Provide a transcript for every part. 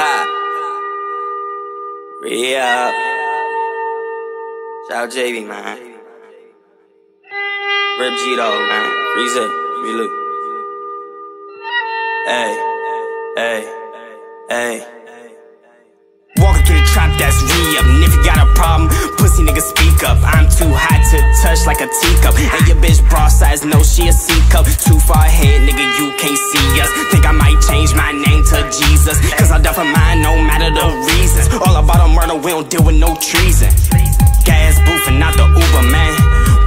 Ha. Shout out JB, man. Rip G dog, man. Freeze it. Relook. Hey. Hey. Hey. Walking through the trap, that's re-up. And if you got a problem, pussy nigga speak up. I'm too hot to touch like a teacup. And your bitch bra size, no, she a C cup. Too far ahead, nigga, you can't see murder, we don't deal with no treason. Gas booth and not the Uber, man.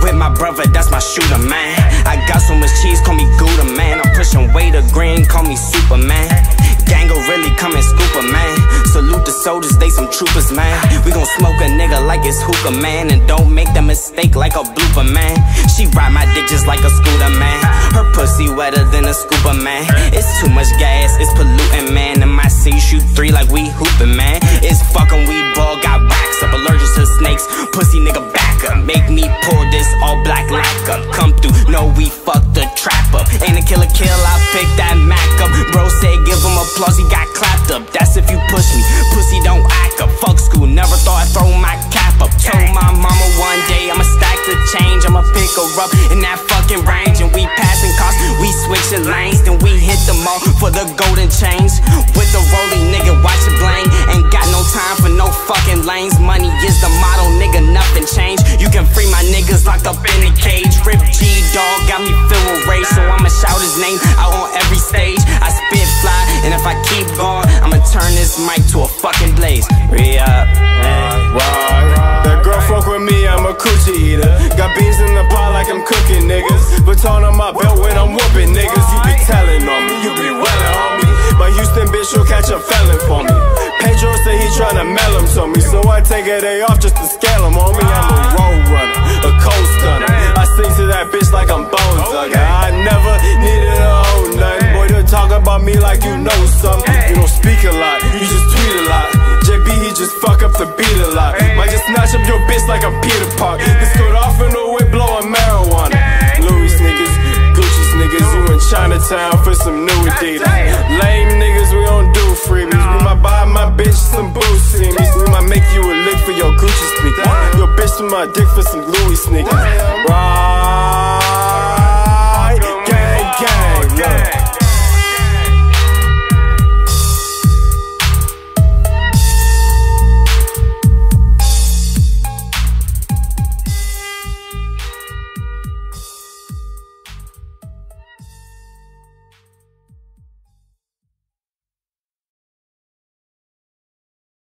With my brother, that's my shooter, man. I got so much cheese, call me Gouda, man. I'm pushing way to green, call me Superman. Gango really come and scoop a man. Salute the soldiers, they some troopers, man. We gon' smoke a nigga like it's hookah, man. And don't make the mistake like a blooper, man. She ride my dick just like a scooter, man. Her pussy wetter than a scooper, man. It's too much gas, it's polluting, man. And my C shoot three like we hooping, man. All black up Come through, no, we fuck the trap up. Ain't a killer kill, I pick that Mac up. Bro said give him applause, he got clapped up. That's if you push me, pussy don't act up. Fuck school, never thought I'd throw my cap up. Told my mama one day I'ma stack the change, I'ma pick her up in that fucking range. Stage. I spit fly, and if I keep going, I'ma turn this mic to a fucking blaze. Re up. That girl fuck with me, I'm a coochie eater. Got beans in the pot like I'm cooking niggas. Baton on my belt when I'm whooping niggas. You be telling on me, you be welling on me. My Houston bitch will catch a felon for me. Pedro say he tryna mail him to me, so I take a day off just to scale him on me. I'm a road runner, a cold stunner. I sing to that bitch like I'm bone sucker. I never needed a about me like you know something. You don't speak a lot, you just tweet a lot. JB, he just fuck up the beat a lot. Might just snatch up your bitch like I'm Peter Park. This could off in the whip blowing marijuana. Louis niggas, Gucci's niggas, you in Chinatown for some new Adidas. Lame niggas, we don't do freebies. We might buy my bitch some boozy We might make you a lick for your Gucci sneakers. Your bitch to my dick for some Louis sneakers. Right.